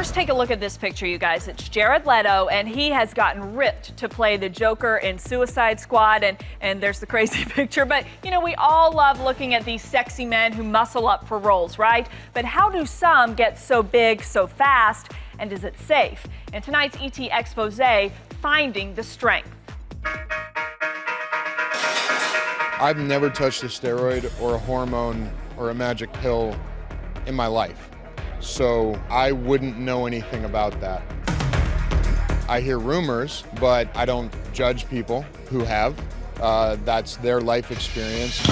First, take a look at this picture, you guys. It's Jared Leto, and he has gotten ripped to play the Joker in Suicide Squad. And, and there's the crazy picture. But, you know, we all love looking at these sexy men who muscle up for roles, right? But how do some get so big so fast? And is it safe? In tonight's ET expose, finding the strength. I've never touched a steroid or a hormone or a magic pill in my life. So I wouldn't know anything about that. I hear rumors, but I don't judge people who have. Uh, that's their life experience.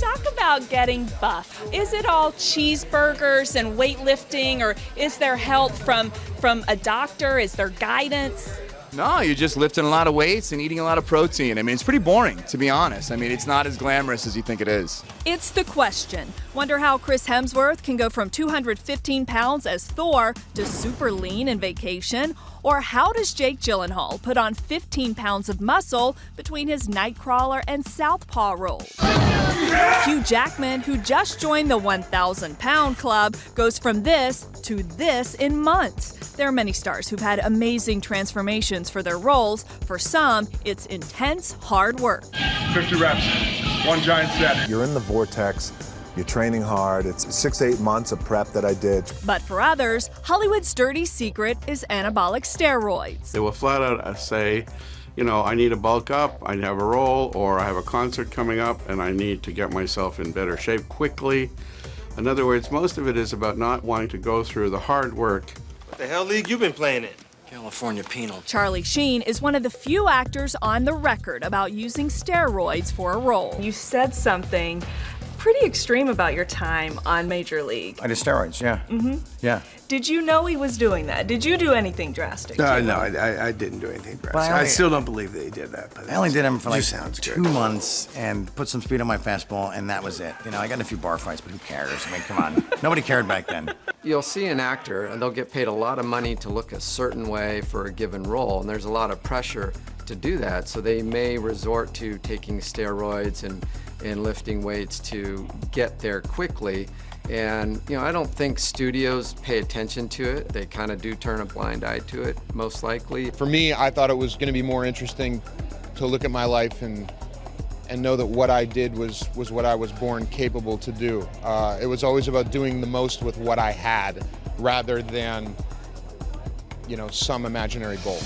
Talk about getting buff. Is it all cheeseburgers and weightlifting, or is there help from from a doctor? Is there guidance? No, you're just lifting a lot of weights and eating a lot of protein. I mean, it's pretty boring, to be honest. I mean, it's not as glamorous as you think it is. It's the question. Wonder how Chris Hemsworth can go from 215 pounds as Thor to super lean in vacation? Or how does Jake Gyllenhaal put on 15 pounds of muscle between his Nightcrawler and Southpaw roles? Hugh Jackman, who just joined the 1,000 pound club, goes from this to this in months. There are many stars who've had amazing transformations for their roles. For some, it's intense, hard work. 50 reps, one giant set. You're in the vortex. You're training hard. It's six to eight months of prep that I did. But for others, Hollywood's dirty secret is anabolic steroids. They will flat out say, you know, I need to bulk up, I have a role, or I have a concert coming up, and I need to get myself in better shape quickly. In other words, most of it is about not wanting to go through the hard work. What the hell league you been playing in? California Penal. Charlie Sheen is one of the few actors on the record about using steroids for a role. You said something pretty extreme about your time on Major League. I did steroids, yeah. Mm-hmm. Yeah. Did you know he was doing that? Did you do anything drastic? No, no, I, I didn't do anything drastic. I, only- still don't believe that he did that. But I only did them for like just sounds two good. months and put some speed on my fastball, and that was it. You know, I got in a few bar fights, but who cares? I mean, come on. Nobody cared back then. You'll see an actor, and they'll get paid a lot of money to look a certain way for a given role, and there's a lot of pressure to do that. So they may resort to taking steroids and, and lifting weights to get there quickly. And, you know, I don't think studios pay attention to it. They kind of do turn a blind eye to it, most likely. For me, I thought it was going to be more interesting to look at my life and and know that what I did was was what I was born capable to do. Uh, it was always about doing the most with what I had, rather than you know some imaginary goal.